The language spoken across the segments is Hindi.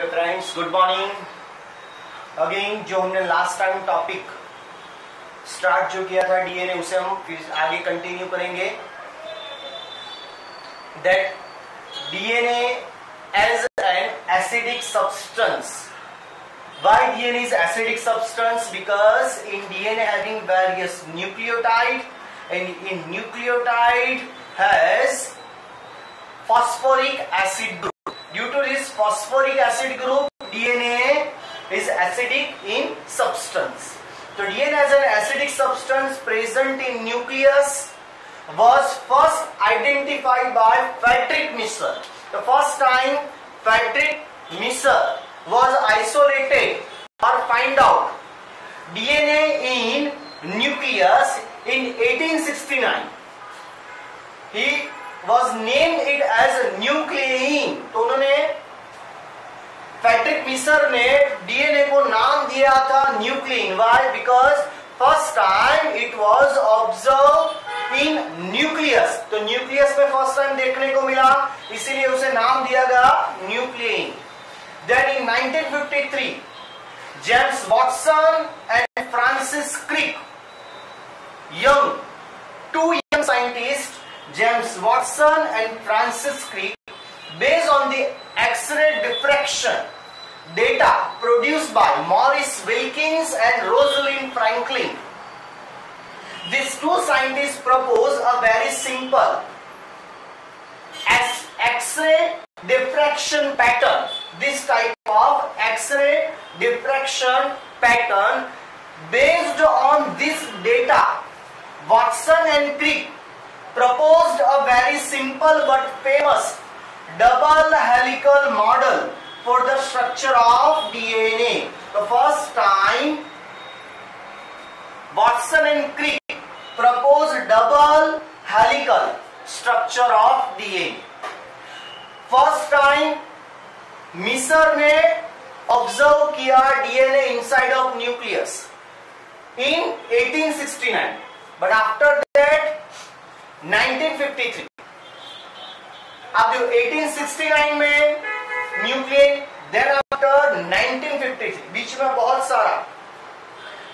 फ्रेंड्स गुड मॉर्निंग अगेन जो हमने लास्ट टाइम टॉपिक स्टार्ट जो किया था डीएनए उसे हम फिर आगे कंटिन्यू करेंगे. That DNA as an acidic substance why DNA is acidic substance because in DNA having various nucleotide and in nucleotide has phosphoric acid due to phosphoric acid group DNA is acidic in substance so DNA as an acidic substance present in nucleus was first identified by Patrick Misser the first time Patrick Misser was isolated or find out DNA in nucleus in 1869. He was named it as nuclein. तो उन्होंने पैट्रिक मिसर ने डीएनए को नाम दिया था nuclein why because first time it was observe in nucleus तो न्यूक्लियस में फ़र्स्ट टाइम देखने को मिला इसीलिए उसे नाम दिया गया nuclein Then in 1953, James Watson and Francis Crick young, two young scientists, James Watson and Francis Crick, based on the X-ray diffraction data produced by Maurice Wilkins and Rosalind Franklin. These two scientists propose a very simple X-ray diffraction pattern this type of X-ray diffraction pattern based on this data Watson and Crick proposed a very simple but famous double helical model for the structure of DNA the first time Watson and Crick proposed double helical structure of DNA first time Miescher ने ऑब्ज़र्व किया DNA inside of nucleus in 1869 but after that 1953 अब जो 1869 में न्यूक्लियन देन आफ्टर 1953 बीच में बहुत सारा।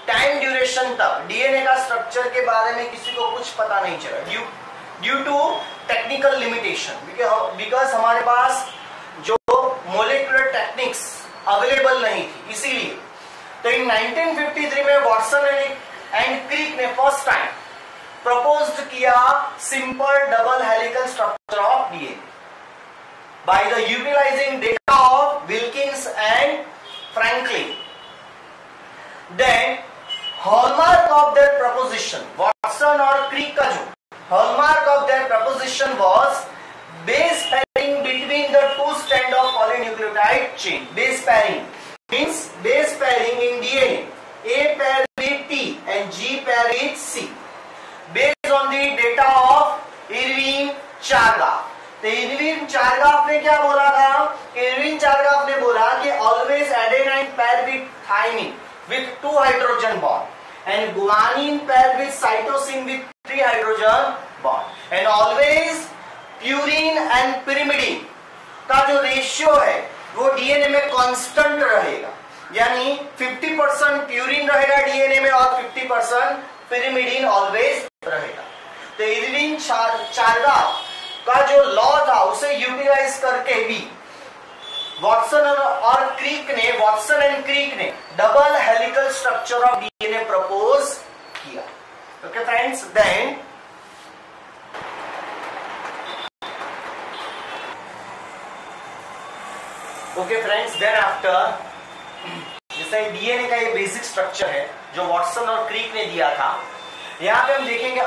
टाइम ड्यूरेशन तक डीएनए का स्ट्रक्चर के बारे में किसी को कुछ पता नहीं चला। Due due to technical limitation because हमारे पास जो मोलिकुलर टेक्निक्स अवेलेबल नहीं थी, इसीलिए। तो इन 1953 में वॉटसन एंड क्रीक ने फ़र्स्ट टाइम प्रपोज किया simple double helical structure of DNA by the utilizing data of Wilkins and Franklin. Then hallmark of their proposition Watson or Crick hallmark of their proposition was base pairing between the two strand of polynucleotide chain. Base pairing means base pairing in DNA. A pair with T and G pair with C. Based on the data ने क्या बोला था? इरविन चारगाफ ने बोला कि always adenine pair with thymine with two hydrogen bond and guanine paired with cytosine with three hydrogen bond and always purine and pyrimidine का जो रेशियो है, वो डीएनए में कांस्टेंट रहेगा। यानी 50 परसेंट प्यूरिन रहेगा डीएनए में और 50 परसेंट पिरिमिडीन ऑलवेज रहेगा। तो इरविन चारगा का जो लॉ था, उसे यूटिलाइज करके भी वॉटसन और क्रीक ने वॉटसन एंड क्रीक ने double helical structure of DNA propose किया। Okay friends then okay friends then after जैसे डीएनए का ये बेसिक स्ट्रक्चर है, जो वॉटसन और क्रीक ने दिया था, यहाँ पे हम देखेंगे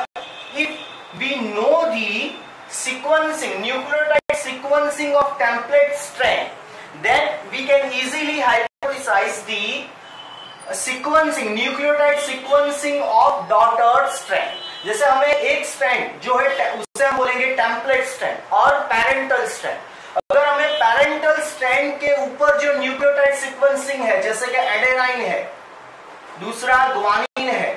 if we know the sequencing nucleotide sequencing of template strand then we can easily hypothesize the sequencing, nucleotide sequencing of daughter strand जैसे हमें एक स्ट्रैंड जो है उससे हम बोलेंगे टेम्पलेट स्ट्रैंड और पैरेंटल स्ट्रैंड अगर हमें पैरेंटल स्ट्रैंड के ऊपर जो न्यूक्लियोटाइड सीक्वेंसिंग है, जैसे कि एडेनाइन है, दूसरा गुआनिन है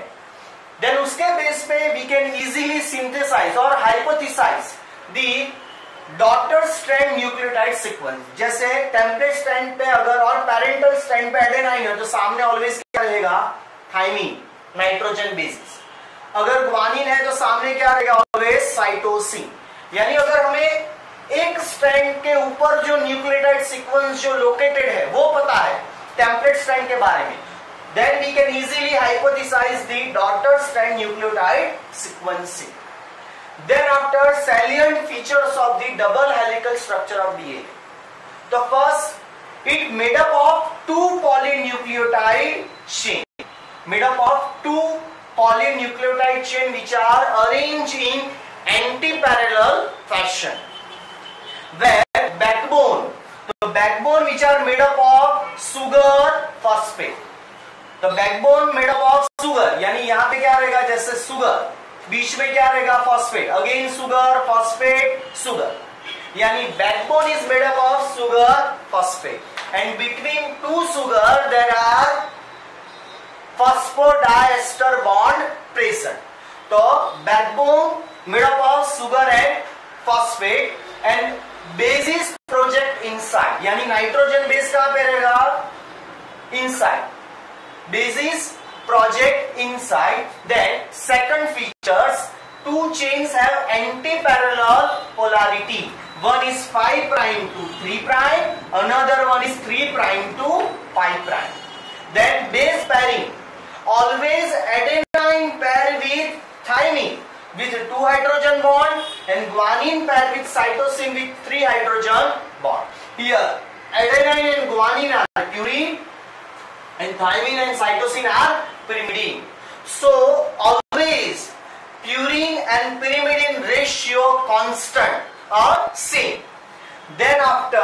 देन उसके बेस पे वी कैन इजीली सिंथेसाइज और hypothesize the daughter strand nucleotide sequence जैसे टेम्पलेट स्ट्रैंड पे अगर और पेरेंटल स्ट्रैंड पे एडेनाइन है तो सामने ऑलवेज क्या रहेगा? थाइमीन नाइट्रोजन बेसिस अगर ग्वानिन है तो सामने क्या रहेगा? ऑलवेज साइटोसिन यानी अगर हमें एक स्ट्रैंड के ऊपर जो न्यूक्लियोटाइड सीक्वेंस जो लोकेटेड है, वो पता है टेम्पलेट स्ट्रैंड के बारे में then we can easily hypothesize the daughter strand nucleotide sequencing. Then after salient features of the double helical structure of DNA. The first, it made up of two polynucleotide chain. Made up of two polynucleotide chain which are arranged in anti-parallel fashion. Where backbone, the backbone which are made up of sugar phosphate. तो backbone made up of sugar यानी यहाँ पे क्या रहेगा जैसे सुगर बीच में क्या रहेगा? Phosphate again sugar phosphate sugar यानी backbone is made up of sugar phosphate and between two sugar there are phosphodiester bond present तो backbone made up of sugar and phosphate and bases project inside यानी नाइट्रोजन बेस कहाँ पे रहेगा? Inside bases project inside. Then second features two chains have anti-parallel polarity. One is 5 prime to 3 prime another one is 3 prime to 5 prime. Then base pairing. Always adenine pair with thymine with two hydrogen bond and guanine pair with cytosine with three hydrogen bond. Here adenine and guanine are purine and thymine and cytosine are pyrimidine. So always purine and pyrimidine ratio constant or same. Then after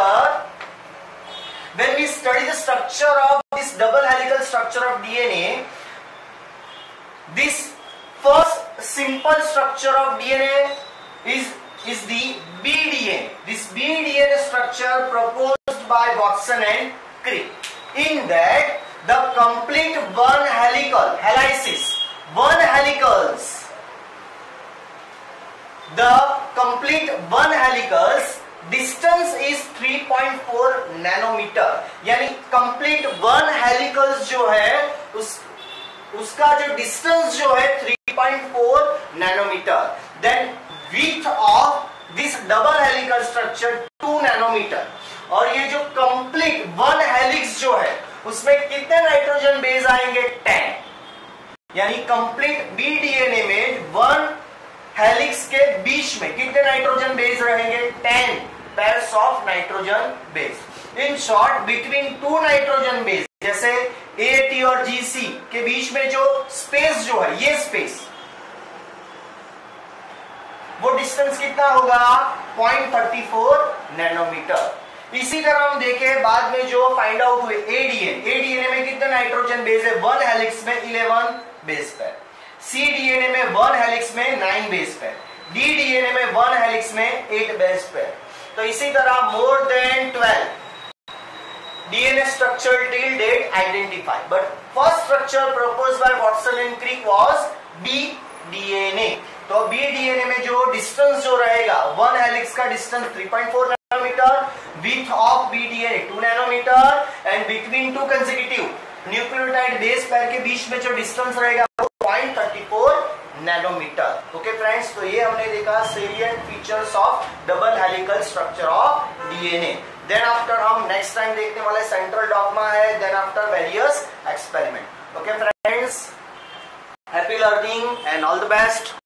when we study the structure of this double helical structure of DNA, this first simple structure of DNA is is the BDNA. This BDNA structure proposed by Watson and Crick. In that the complete one helical helices one helicals the complete one helicals distance is 3.4 nanometer यानी complete one helicals जो है उस उसका जो distance जो है 3.4 nanometer then width of this double helical structure 2 nanometer. और ये जो कंप्लीट वन हेलिक्स जो है, उसमें कितने नाइट्रोजन बेस आएँगे? टेन यानी कंप्लीट बी डीएनए में वन हेलिक्स के बीच में कितने नाइट्रोजन बेस रहेंगे? Ten pairs of nitrogen base in short between two nitrogen base जैसे टी और जीसी के बीच में जो स्पेस जो है, ये स्पेस वो डिस्टेंस कितना होगा? 0.34 नैनोमीटर इसी तरह हम देखें, बाद में जो फाइंड आउट हुए एडीएन एडीएनए में कितने नाइट्रोजन बेस है? वन हेलिक्स में eleven base pair C DNA में वन हेलिक्स में nine base pair D DNA में वन हेलिक्स में एट बेस पेयर तो इसी तरह more than twelve DNA structure till date identify but first structure propose by Watson and Crick was B DNA तो बी डीएनए में जो डिस्टेंस जो रहेगा वन हेलिक्स का distance 3.4 nanometer, width of BDNA 2 nanometer and between two consecutive nucleotide base pair के बीच में जो डिस्टेंस रहेगा वो 0.34 नैनोमीटर ओके फ्रेंड्स तो ये हमने देखा salient features of double helical structure of DNA then after हम नेक्स्ट टाइम देखने वाले सेंट्रल डॉगमा है then after various experiment okay friends happy learning and all the best